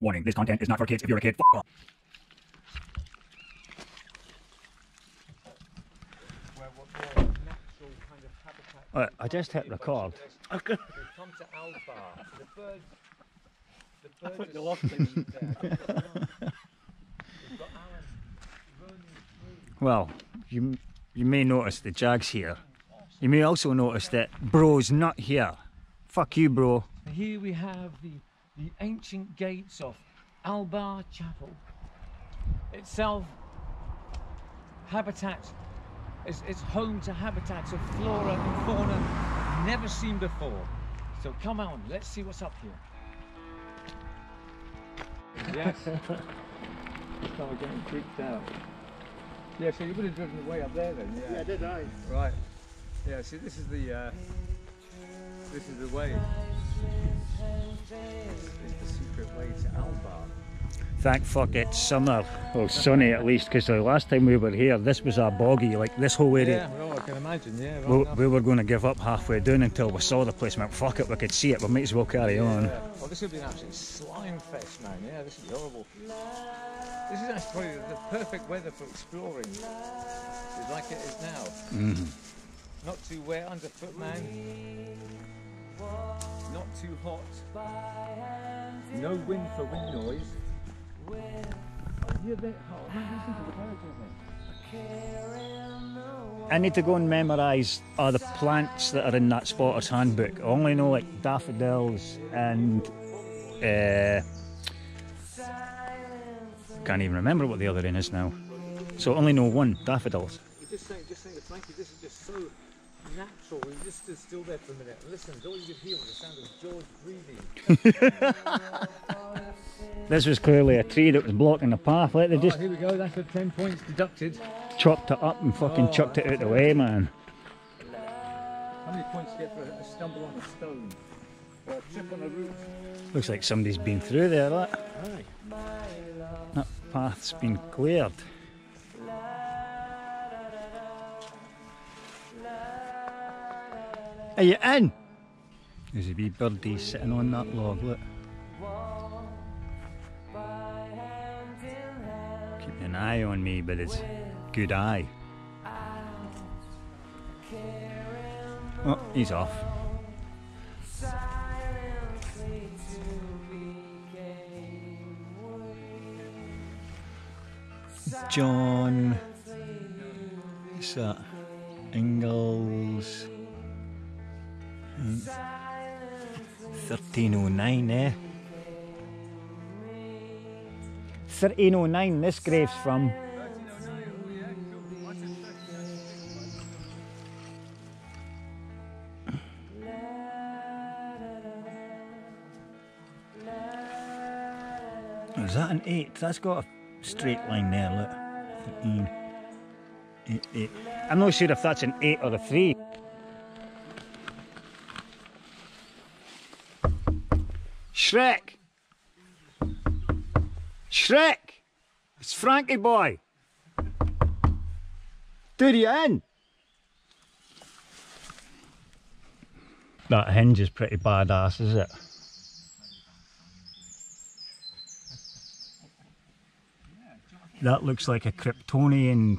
Warning, this content is not for kids. If you're a kid, f off. Uh, I just hit record. Come to Albar. The birds. The birds are sleeping there. We've got Alan running through. Well, you you may notice the Jags here. You may also notice that Bro's not here. Fuck you, bro. Here we have the, the ancient gates of Albar Chapel. Itself, habitat, is, it's home to habitats of flora and fauna never seen before. So come on, let's see what's up here. Yes. Start getting creeped out. Yeah, so you would have driven way up there then, yeah. Yeah, did I? Right. Yeah, see this is the uh, this is the way. This is the secret way to Albar. Thank fuck it's summer. Well, sunny at least, because the last time we were here, this was a boggy, like this whole area. Yeah, well, I can imagine, yeah. Right We, we were going to give up halfway down until we saw the place. and went, fuck it, we could see it. We might as well carry on. Yeah. Well, this would be an absolute slime fest, man. Yeah, this would be horrible. This is actually probably the perfect weather for exploring. It's like it is now. Mhm. Not too wet underfoot, man. Not too hot. No wind for wind noise. Yeah, they, man, listen to the birds, aren't they? I need to go and memorise all the plants that are in that spotter's handbook. I only know like daffodils and uh, can't even remember what the other in is now. So I only know one, daffodils. You just saying, just saying to Frankie, this is just so natural. You just stood still there for a minute and listened. All you could hear was the sound of George breathing. This was clearly a tree that was blocking the path. Like they oh, just here we go. That's the 10 points deducted. chopped it up and fucking Oh. chucked it out the way, man. How many points do you get for a stumble on a stone? Or a trip on a root? Looks like somebody's been through there. That, Aye. that path's been cleared. Are you in? There's a wee birdie sitting on that log, look. Keeping an eye on me, but it's good eye. Oh, he's off. John. What's that? Ingalls. Hmm. 1309, eh? 1309, this grave's from. Is that an 8? That's got a straight line there, look. 13. 8, 8. I'm not sure if that's an 8 or a 3. Shrek! Shrek! It's Frankie boy! Dude, you in? That hinge is pretty badass, is it? That looks like a Kryptonian.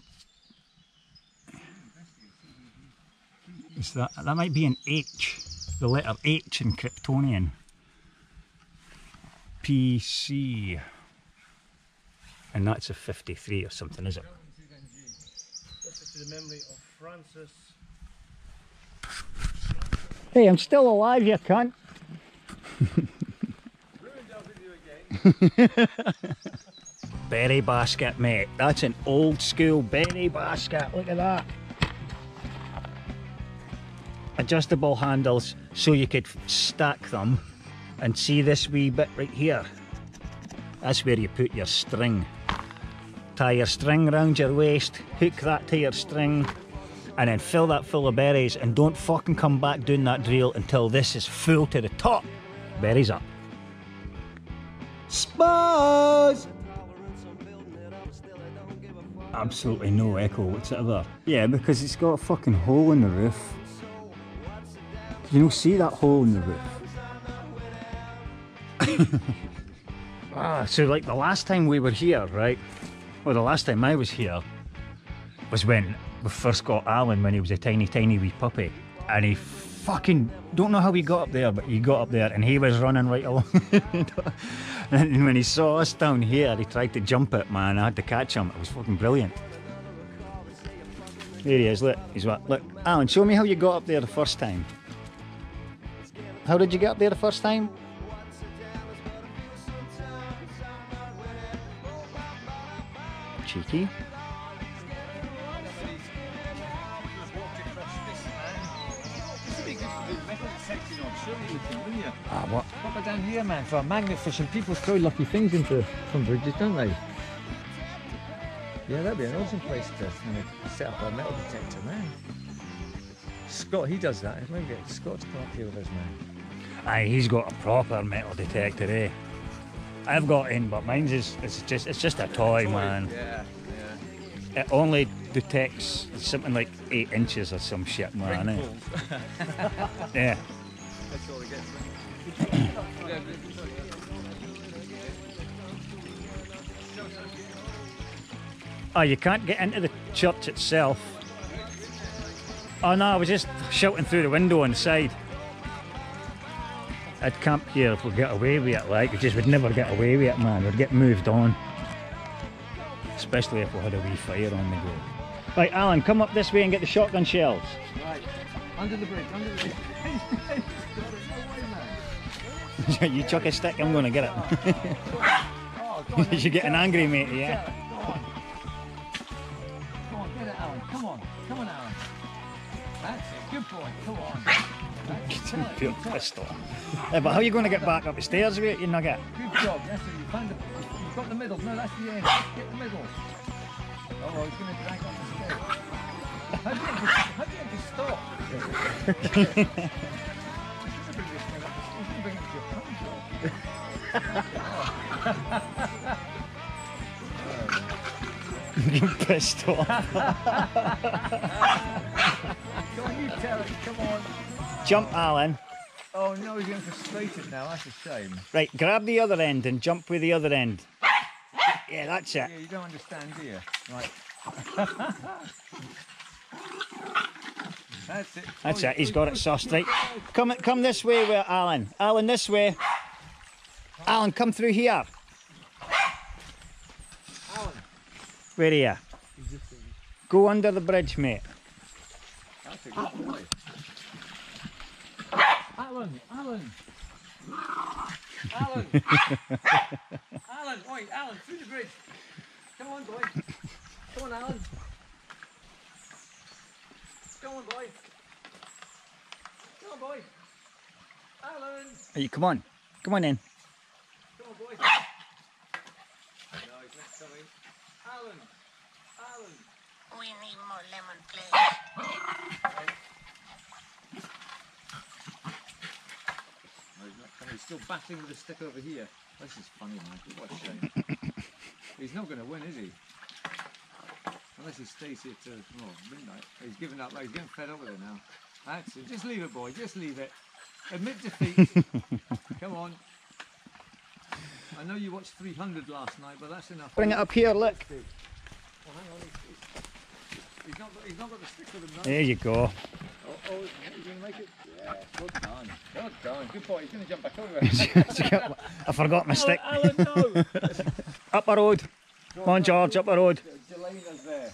Is that that might be an H, the letter H in Kryptonian. PC. And that's a 53 or something, is it? This is to the memory of Francis. Hey, I'm still alive, you cunt. berry basket, mate. That's an old school berry basket. Look at that. Adjustable handles so you could stack them. And see this wee bit right here? That's where you put your string. Tie your string round your waist, hook that to your string, and then fill that full of berries and don't fucking come back doing that drill until this is full to the top. Berries up. Spurs! Absolutely no echo whatsoever. Yeah, because it's got a fucking hole in the roof. You not see that hole in the roof? Ah, so like the last time we were here, right? Well, the last time I was here was when we first got Alan when he was a tiny, tiny wee puppy, and he fucking don't know how he got up there, but he got up there and he was running right along. and when he saw us down here, he tried to jump it, man. I had to catch him. It was fucking brilliant. There he is. Look, he's what? Look, Alan, show me how you got up there the first time. How did you get up there the first time? Cheeky. Ah, what? Pop down here, man, for a magnet fishing. People throw lucky things into from bridges, don't they? Yeah, that'd be an awesome place to kind of set up a metal detector, man. Scott, he does that. Maybe get Scott to come up here with us, man. Aye, he's got a proper metal detector, eh? I've got in, but mine's is it's just it's just a toy, man. Yeah, yeah. It only detects something like eight inches or some shit, man. Eh? Yeah. That's all it. Oh, you can't get into the church itself. Oh no, I was just shouting through the window on the side. I'd camp here if we get away with it, like, we just would never get away with it, man. We'd get moved on. Especially if we had a wee fire on the go. Right, Alan, come up this way and get the shotgun shells. Right. Under the bridge, under the bridge. no way, man. you chuck a stick, I'm going to get it. Oh, go on, then. You're getting angry, mate, yeah? Pure pistol. Yeah, but how are you going to get back up the stairs with it, you nugget? Good job. That's it. You found the. You've got the middle. No, that's the end. Get the middle. Oh, he's going to drag up the stairs. How do you get to, how do you get to stop? He's gonna bring this thing up the- he's gonna bring it to your punch roll. pistol. Come on, you tell it. Come on. Jump, Alan. Oh no, he's going getting frustrated now. That's a shame. Right, grab the other end and jump with the other end. Yeah, that's it. Yeah, you don't understand, do you? Right. That's it. That's Oh, it. He's got it sussed right. Come, come this way, with Alan. Alan, this way. Alan, come through here. Alan. Where are you? Go under the bridge, mate. That's a good boy. Alan, Alan. Alan. Alan, wait, Alan, through the bridge. Come on, boy. Come on, Alan. Come on, boy. Come on, boy. Alan. Hey, come on. Come on in. Come on, boy. No, he's not coming. Alan. Alan. We need more lemon, please. No, he's not coming. He's still battling with the stick over here. This is funny, man. What a shame. he's not going to win, is he? Unless he stays here till oh, midnight. He's given up. He's getting fed up with it now. That's it. Just leave it, boy. Just leave it. Admit defeat. Come on. I know you watched 300 last night, but that's enough. Bring it up here, look. Well, hang on. He's, he's, he's, not, he's not got the stick with him now. There you go. Oh, oh, he's going to make it? Yeah, good done. Good done. Good boy. He's going to jump back over. I forgot my stick. Alan, no! Up the road. Come on, George, up the road. Jelena's there.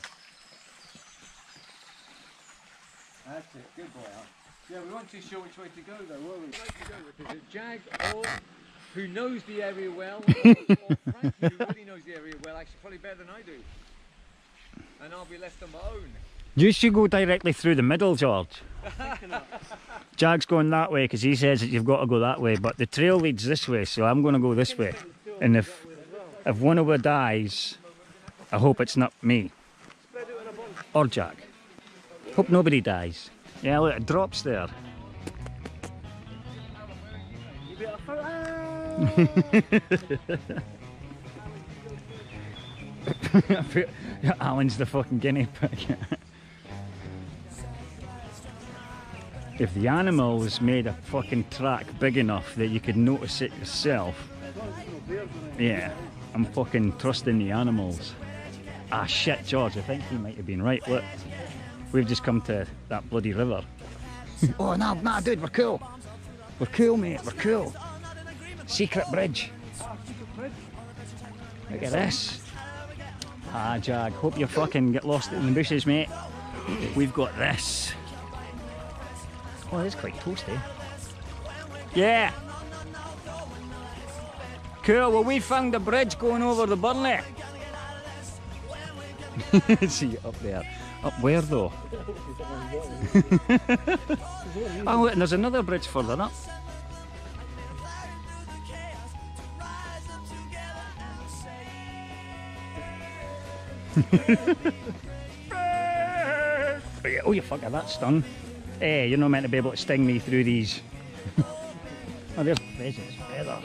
That's it. Good boy, Al. Yeah, we weren't too sure which way to go, though, were we? Right to go with is it Jag or who knows the area well, or, or Frankie who really knows the area well, actually probably better than I do. And I'll be left on my own. You should go directly through the middle, George. Jag's going that way because he says that you've got to go that way, but the trail leads this way, so I'm going to go this way. And if if one of us dies, I hope it's not me or Jack. Hope nobody dies. Yeah, look, it drops there. Alan's the fucking guinea pig. if the animal was made a fucking track big enough that you could notice it yourself, Yeah, I'm fucking trusting the animals. Ah shit, George, I think he might have been right. Look, we've just come to that bloody river. oh no, nah, dude, we're cool. We're cool, mate, we're cool. Secret bridge. Look at this. Ah, Jag, hope you fucking get lost in the bushes, mate. We've got this. Oh, it's quite toasty. Yeah. Cool, well we found the bridge going over the Burnley. See up there. Up where though? oh, look, and there's another bridge further up. oh, you fucker, that's stung. Eh, you're not meant to be able to sting me through these. oh, there's pheasant's feather.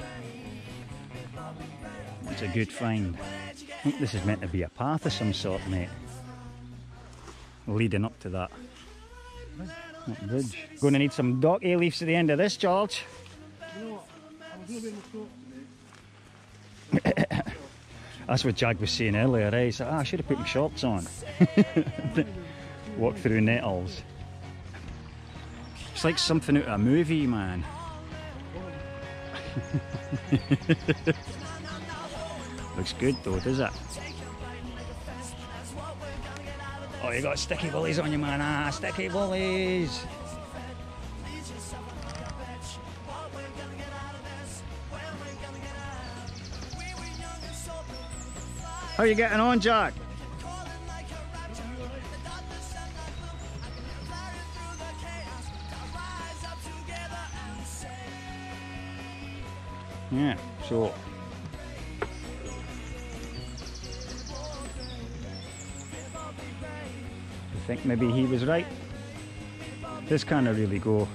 It's a good find. I think this is meant to be a path of some sort, mate. Leading up to that. that bridge. Going to need some dock A leaves at the end of this, George. You know what? I was going to be in the throat today. That's what Jag was saying earlier, eh? He said, ah, I should have put my shorts on. Walk through nettles. It's like something out of a movie, man. Looks good though, does it? Oh, you got sticky willies on you, man. Ah, sticky willies. How are you getting on, Jack? Yeah, sure. I think maybe he was right. This can't really go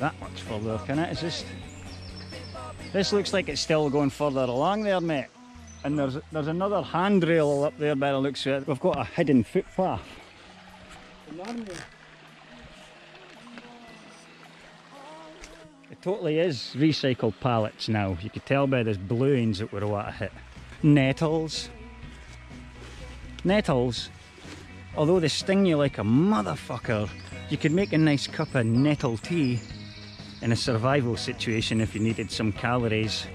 that much further, can it? It's just this looks like it's still going further along there, mate. And there's there's another handrail up there by the looks of it. We've got a hidden footpath. Totally is recycled pallets now. You could tell by those balloons that were what I hit. Nettles. Nettles, although they sting you like a motherfucker, you could make a nice cup of nettle tea in a survival situation if you needed some calories.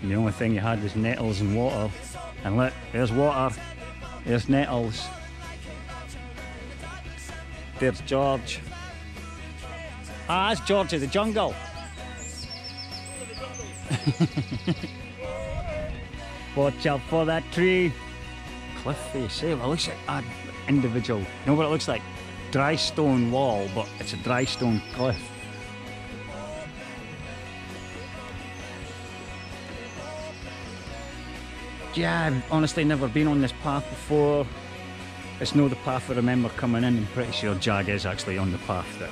And the only thing you had was nettles and water. And look, there's water, there's nettles. There's George. Ah, that's George of the jungle. Watch out for that tree. Cliff face, eh? Well, it looks like an individual. You know what it looks like? Dry stone wall, but it's a dry stone cliff. Yeah, I've honestly never been on this path before. It's not the path I remember coming in. I'm pretty sure Jag is actually on the path that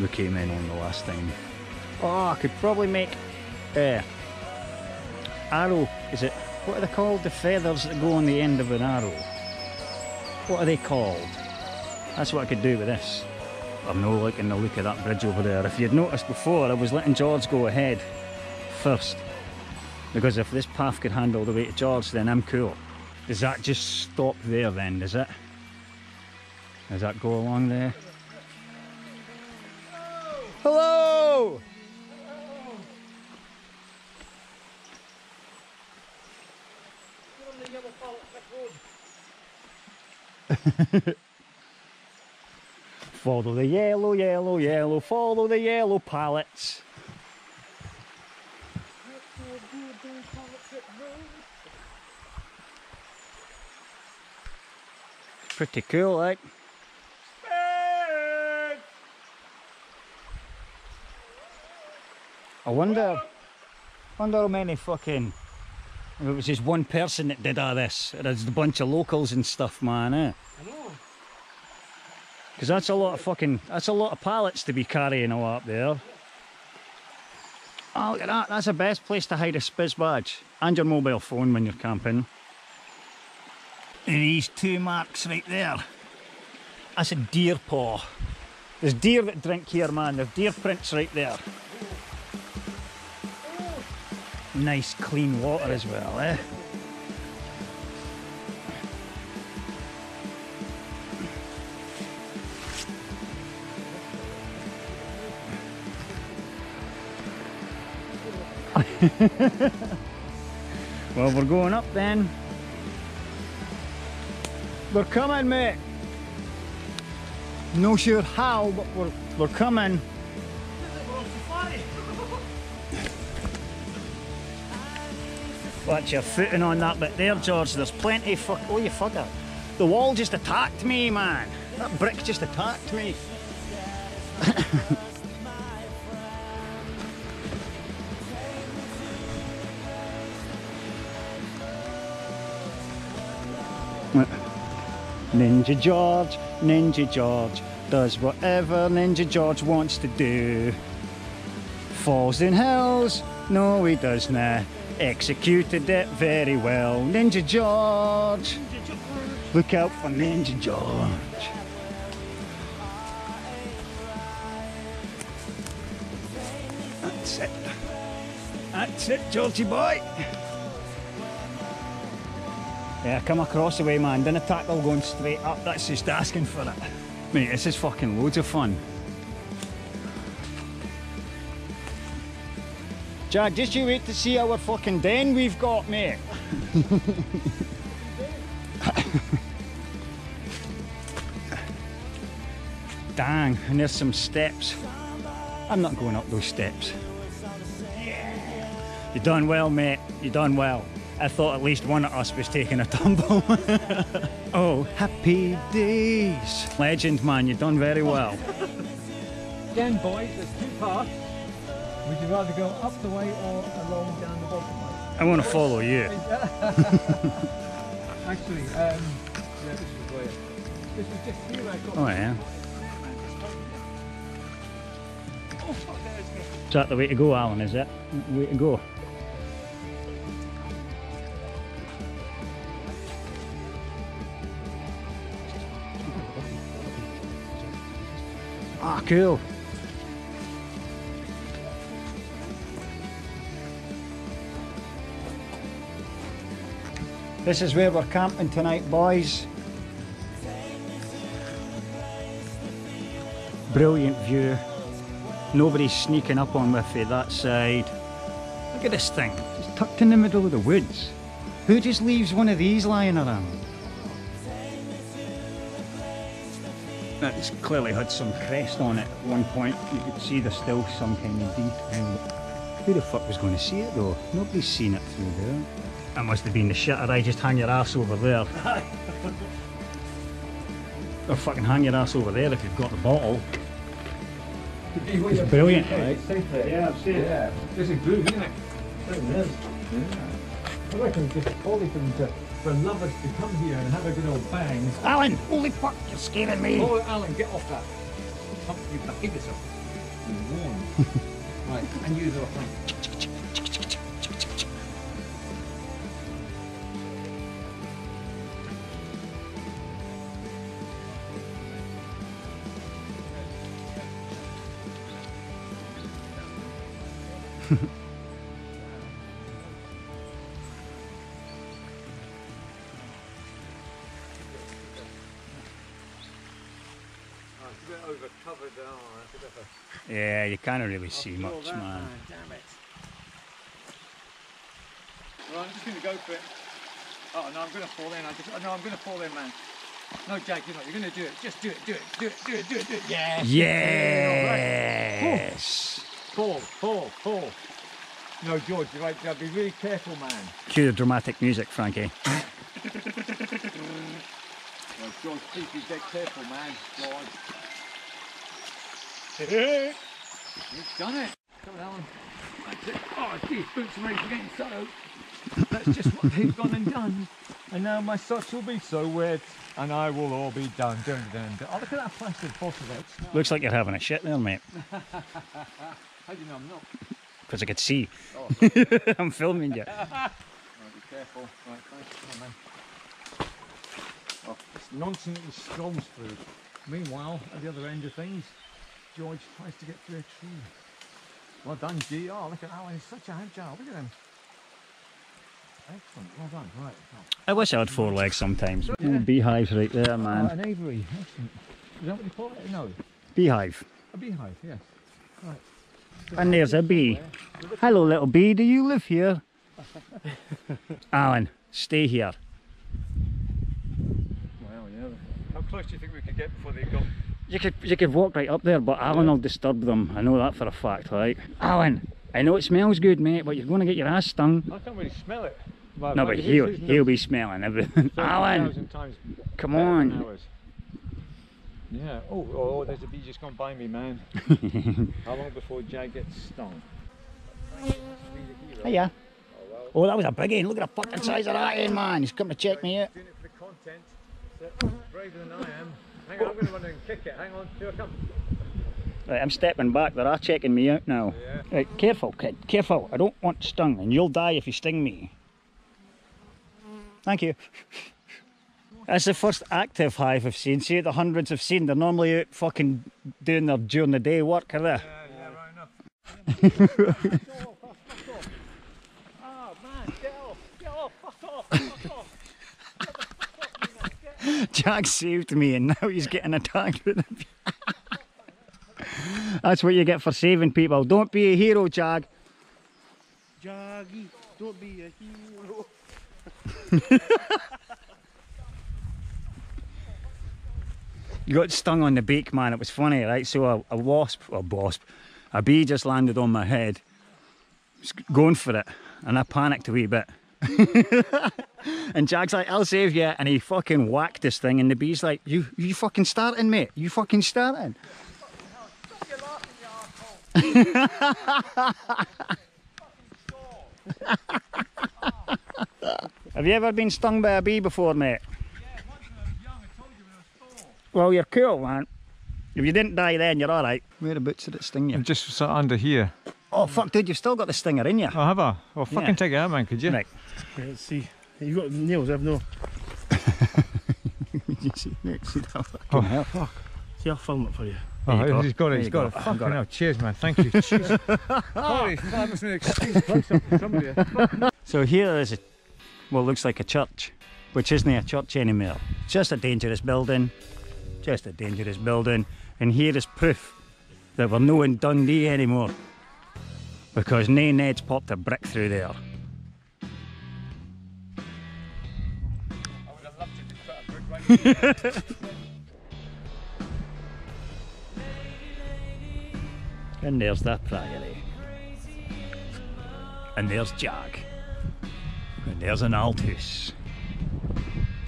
we came in on the last time. Oh, I could probably make uh, arrow. Is it? What are they called? The feathers that go on the end of an arrow. What are they called? That's what I could do with this. I'm no liking the look of that bridge over there. If you'd noticed before, I was letting George go ahead first. Because if this path could handle the weight of George, then I'm cool. Does that just stop there then, does it? Does that go along there? follow the yellow, yellow, yellow, follow the yellow pallets. Pretty cool, like. I wonder, wonder how many fucking. If it was just one person that did all this. it was a bunch of locals and stuff, man. Eh? I know. Because that's a lot of fucking. That's a lot of pallets to be carrying all up there. Oh, look at that. That's the best place to hide a Spiz badge and your mobile phone when you're camping. And these two marks right there. That's a deer paw. There's deer that drink here, man. There's deer prints right there. Nice clean water as well, eh? well, we're going up then. We're coming, mate. No sure how, but we're we're coming. Watch your footing on that bit there, George. There's plenty fuck. Oh, you fucker. The wall just attacked me, man. That brick just attacked me. Ninja George, Ninja George does whatever Ninja George wants to do. Falls in hells, no he does not. Executed it very well. Ninja George! Look out for Ninja George. That's it. That's it, Georgie boy. Yeah, come across the way, man. Didn't tackle going straight up. That's just asking for it. Mate, this is fucking loads of fun. Jack, just you wait to see our fucking den we've got, mate. Dang, and there's some steps. I'm not going up those steps. You done well, mate. You done well. I thought at least one of us was taking a tumble. oh, happy days. Legend, man, you done very well. Again, boys, there's two paths. Would you rather go up the way or along down the bottom way? I want to follow you. Actually, um, yeah, this is where. This is just here I got. Oh, yeah. Oh, fuck, there's me. Is that the way to go, Alan, is it? Way to go. Ah, cool. This is where we're camping tonight, boys. Brilliant view. Nobody's sneaking up on with you that side. Look at this thing, it's tucked in the middle of the woods. Who just leaves one of these lying around? That's clearly had some crest on it at one point. You could see there's still some kind of detail. Who the fuck was going to see it though? Nobody's seen it through there. That must have been the shitter. I just hang your ass over there. or fucking hang your ass over there if you've got the bottle. It's brilliant, right? Yeah, I've seen it. Yeah, this is groove, isn't it? It is. I reckon just only for them to, for lovers to come here and have a good old bang. Alan, holy fuck, you're scaring me. Oh, Alan, get off that. Come, you behave yourself. You're warned. right, and you the front. Can't really see much, that, man. Damn it. Right, I'm just going to go for it. Oh, no, I'm going to fall in. I just, oh, no, I'm going to fall in, man. No, Jack, you're not. You're going to do it. Just do it, do it, do it, do it, do it, do it. Yes. Yes! Fall, fall, fall. No, George, you're right. Be really careful, man. Cue the dramatic music, Frankie. No, George, please be careful, man. George. You've done it. Come on, Alan. That's it. Oh, geez, boots are ready for getting soaked. That's just what they've gone and done. And now my socks will be so wet, and I will all be done. Dun, dun, dun. Oh, look at that plastic bottle there. It's not- Looks like you're having a shit there, mate. How do you know I'm not? Because I could see. Oh, I'm filming you. Right, be careful. Right, thanks. Come on, man. Oh, it's nonsense that storms through. Meanwhile, at the other end of things, George tries to get through a tree. Well done, G. Oh, look at Alan. He's such a agile. Look at him. Excellent. Well done. Right. I wish I had four legs sometimes. Oh, beehives right there, Oh, man. an aviary. Excellent. Is that what you call it? No. Beehive. A beehive, yes. And there's a bee. Hello, little bee. Do you live here? Alan, stay here. Well, yeah. How close do you think we could get before they got You could you could walk right up there, but Alan will disturb them. I know that for a fact, right? Alan, I know it smells good, mate, but you're going to get your ass stung. I can't really smell it. No, but he'll he'll be smelling everything. Alan, times come on. Yeah. Oh, oh, oh, there's a bee just gone by me, man. How long before Jag gets stung? Hiya. Oh, that was a big one. Look at the fucking size of that one, man. He's come to check me out. Doing it for the content. So, braver than I am. Hang on, I'm going to run and kick it. Hang on, here I come. Right, I'm stepping back. They're all checking me out now. Yeah. Right, careful, kid. Careful. I don't want stung, and you'll die if you sting me. Thank you. That's the first active hive I've seen. See, the hundreds I've seen. They're normally out fucking doing their during the day work, are they? Yeah, yeah, right enough. oh, man, get off. Get off. Fuck off. Fuck off. Jack saved me, and now he's getting attacked with it. That's what you get for saving people. Don't be a hero, Jag. Jaggy, don't be a hero. You got stung on the beak, man. It was funny, right? So a, a wasp, a wasp, a bee just landed on my head. Was going for it, and I panicked a wee bit. and Jag's like, "I'll save you," and he fucking whacked this thing, and the bee's like, "You, you fucking starting, mate? You fucking starting?" Have you ever been stung by a bee before, mate? Well, you're cool, man. If you didn't die then, you're alright. Whereabouts did it sting you? I'm just sat under here. Oh, fuck, dude, you've still got the stinger in you. Oh, have I? Well, fucking Yeah. take it out, man, could you? Right. Let's see. You got nails, I've no. you see, mate, see that fucking Oh, hell. fuck. See, I'll film it for you. Oh, There you go. he's got it, There he's you got go. it. I've Fucking got it. hell, cheers, man. Thank you. Cheers. Holy fuck, that must be an excuse. Somebody. So here is a, what looks like a church, which isn't a church anymore. It's just a dangerous building, just a dangerous building. And here is proof that we're no in Dundee anymore. Because nae Ned's popped a brick through there. And there's that priory. And there's Jag. And there's an altus.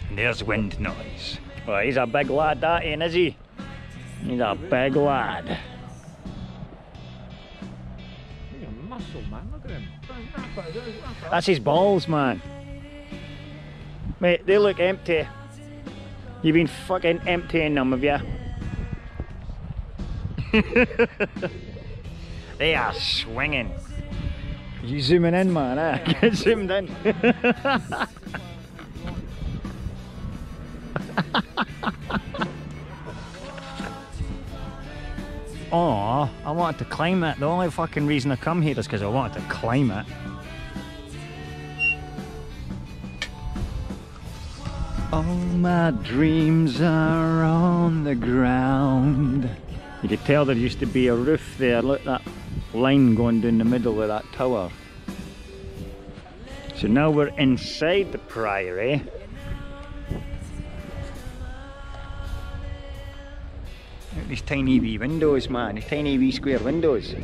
And there's wind noise. Well, he's a big lad, that ain't, is he? He's a big lad. That's his balls, man. Mate, they look empty. You've been fucking emptying them, have you? they are swinging. You zooming in, man, eh? Get zoomed in. Oh, I wanted to climb it. The only fucking reason I come here is because I wanted to climb it. All my dreams are on the ground. You could tell there used to be a roof there. Look at that line going down the middle of that tower. So now we're inside the priory. Look at these tiny wee windows, man. These tiny wee square windows.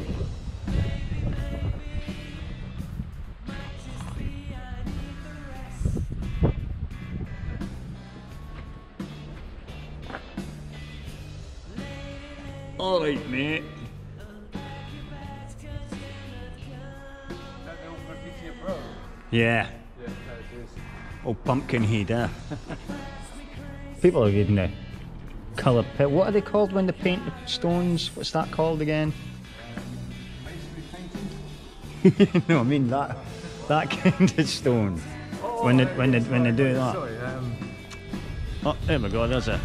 Alright, mate. Yeah. Yeah. Oh, pumpkin head, eh? People are getting the colour pit. What are they called when they paint the stones? What's that called again? no, I mean that that kind of stone. when they when they when they do that. Sorry, um, Oh, there we go. There's a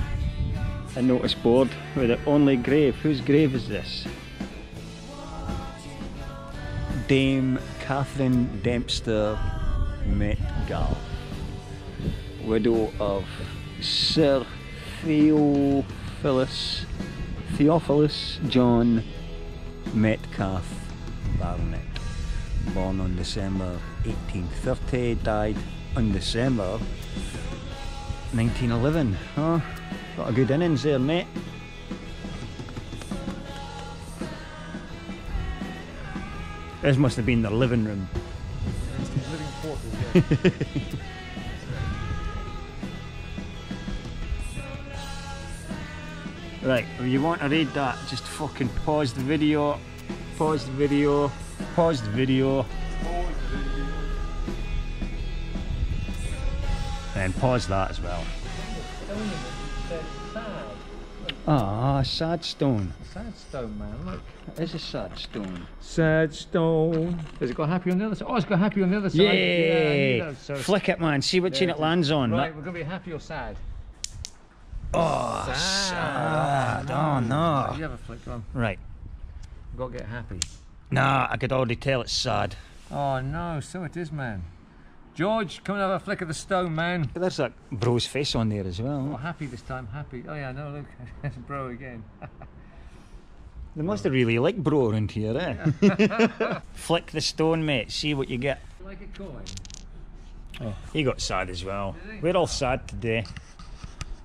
a notice board with the only grave. Whose grave is this? Dame Catherine Dempster Metcalf, widow of Sir Theophilus Theophilus John Metcalf Baronet, born on December 1830, died on December 1911. Huh? Got a good innings there, mate. This must have been their living room. Right, if you want to read that, just fucking pause the video, pause the video, pause the video, and pause that as well. Ah, sad stone. Sad stone, man. Look. It is a sad stone. Sad stone. Has it got happy on the other side? Oh, it's got happy on the other side. Yeah, Yay! knew that. So Flick it, man. See what There chain it it is. lands on. Right, That- we're gonna be happy or sad. Oh, sad. Oh, no. You have a flick on. Right. We've got to get happy. Nah, I could already tell it's sad. Oh no, so it is, man. George, come and have a flick of the stone, man. There's that bro's face on there as Oh, well. happy this time, happy. Oh yeah, no, look, it's bro again. They must have really liked bro around here, eh? Flick the stone, mate. See what you get. like a coin. Oh, he got sad as well. We're all sad today.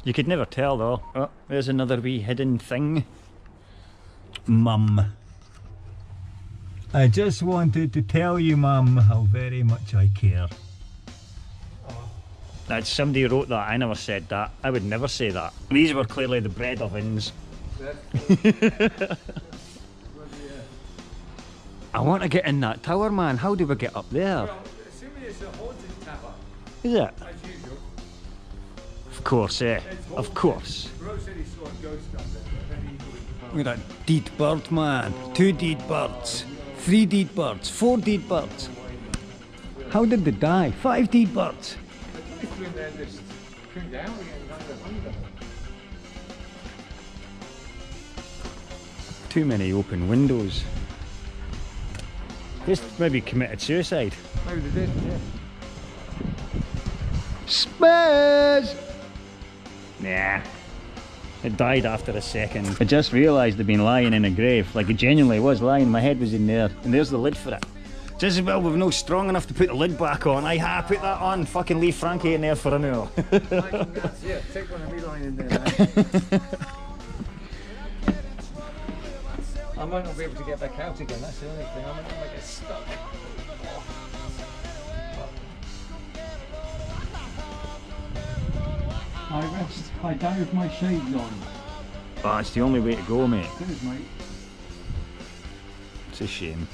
You could never tell though. Oh, there's another wee hidden thing. Mum. I just wanted to tell you, Mum, how very much I care. That somebody wrote that. I never said that. I would never say that. These were clearly the bread ovens. I want to get in that tower, man. How do we get up there? Well, assuming it's a haunted tower, Is it? as usual. Of course, eh? Of course. Bro said a ghost up there, but then he thought it was Look at that dead bird, man. Two dead birds. Three dead birds. Four dead birds. How did they die? Five dead birds. He flew in there and just came down again and got the honey done. Too many open windows. This maybe committed suicide. Maybe they did, yeah. Spurs! Nah. It died after a second. I just realised they'd been lying in a grave. Like it genuinely was lying. My head was in there. And there's the lid for it. Just as well we've no strong enough to put the lid back on. I ha put that on. Fucking leave Frankie in there for an hour. Yeah, take one of me lying in there. I might not be able to get back out again, that's the only thing. I might not get stuck. I rest, I die with my shades on. But it's the only way to go, mate. Cheers, mate. It's a shame.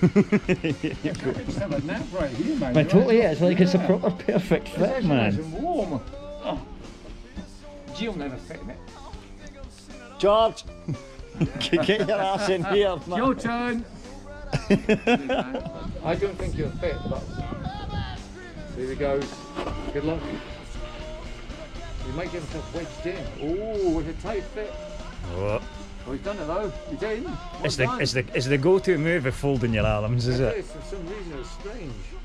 Just have a nap right here, man. But totally is. Like it's a proper perfect It's fit, actually nice man. and warm. Oh. G'll never fit in it. George! Get your ass in here, man. Your turn. I don't think you're fit, but here he goes. Good luck. You might get himself wedged in. Oh, with a tight fit. Oh. Oh, he's done it though. He's in. Well It's the, done. it's the it's the go-to move of folding your arms, is it? Yes, For some reason, it's was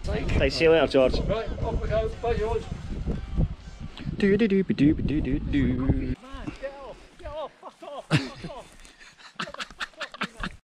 strange. Right, see you later, George. Right, off we go. Bye, George. Do do do do do do do.